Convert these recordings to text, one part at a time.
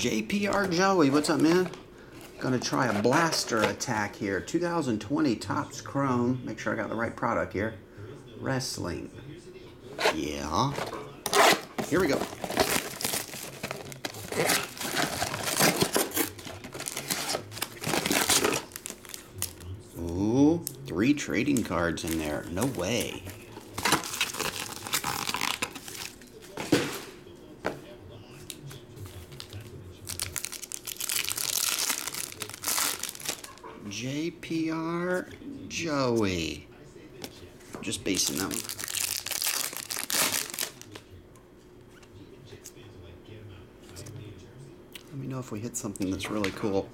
JPR Joey, what's up, man? Gonna try a blaster attack here. 2020 Topps Chrome. Make sure I got the right product here. Wrestling. Yeah. Here we go. Ooh, three trading cards in there. No way. JPR Joey. Just basing them. Let me know if we hit something that's really cool.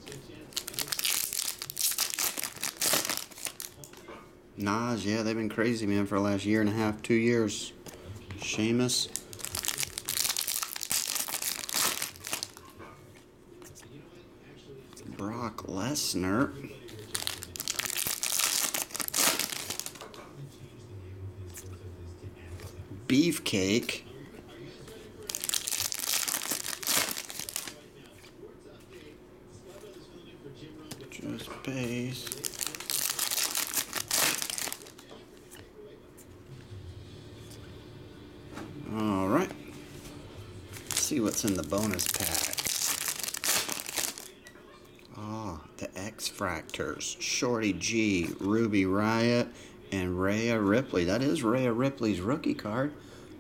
Nas, yeah, they've been crazy, man, for the last year and a half, two years. Sheamus. Brock Lesnar. Beefcake. Just base. All right. Let's see what's in the bonus pack. Ah, the X Fractors, Shorty G, Ruby Riot, and Rhea Ripley. That is Rhea Ripley's rookie card.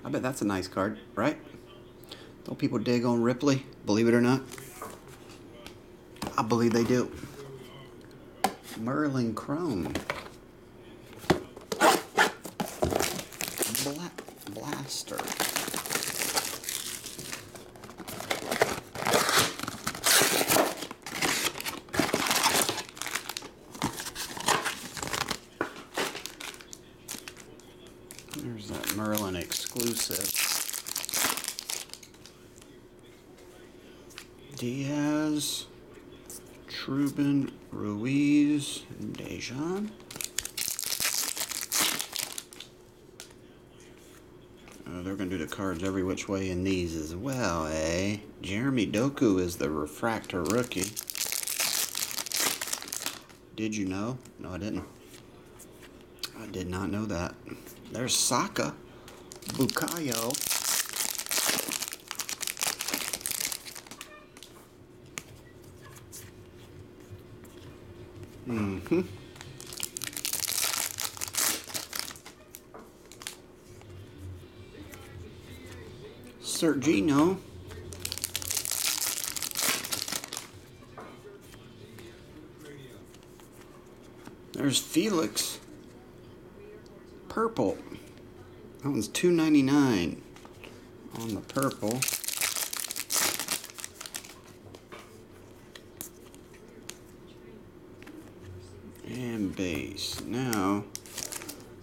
I bet that's a nice card, right? Don't people dig on Ripley? Believe it or not? I believe they do. Merlin Chrome. Bla- Blaster. There's that Merlin exclusive. Diaz, Trubin, Ruiz, and Dejan. Oh, they're going to do the cards every which way in these as well, eh? Jeremy Doku is the refractor rookie. Did you know? No, I didn't. I did not know that. There's Saka, Bukayo. Mm-hmm. Sergino. There's Felix. Purple. That one's two ninety nine on the purple. And base. Now,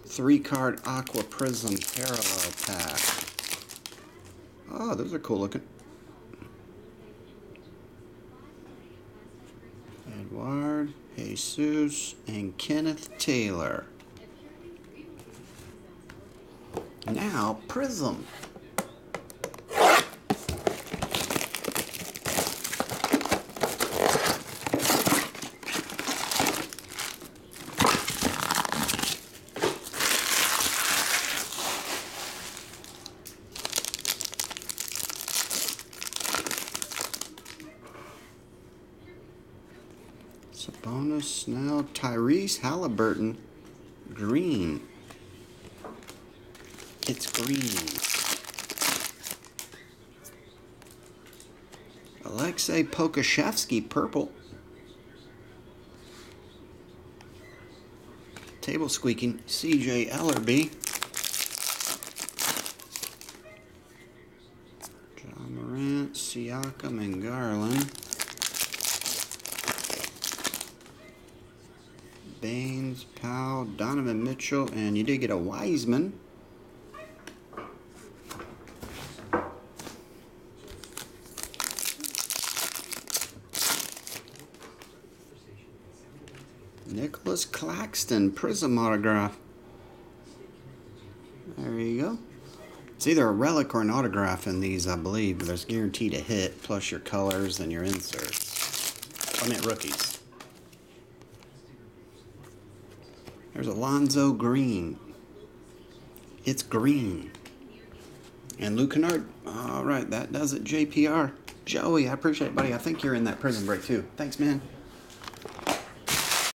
three card Aqua Prism parallel pack. Oh, those are cool looking. Edward, Jesus, and Kenneth Taylor. Now, Prizm. Sabonis, Snell, Tyrese Halliburton, green. It's green. Aleksej Pokusevski, purple. Table squeaking, CJ Elleby. Ja Morant, Siakam, and Garland. Baines, Powell, Donovan Mitchell, and you did get a Wiseman. Nicolas Claxton, Prizm autograph. There you go. It's either a relic or an autograph in these, I believe, but there's guaranteed a hit, plus your colors and your inserts. Oh, I meant rookies. There's Alonzo Green. It's green. And Luke Kennard. All right, that does it, JPR. Joey, I appreciate it, buddy. I think you're in that prison break too. Thanks, man.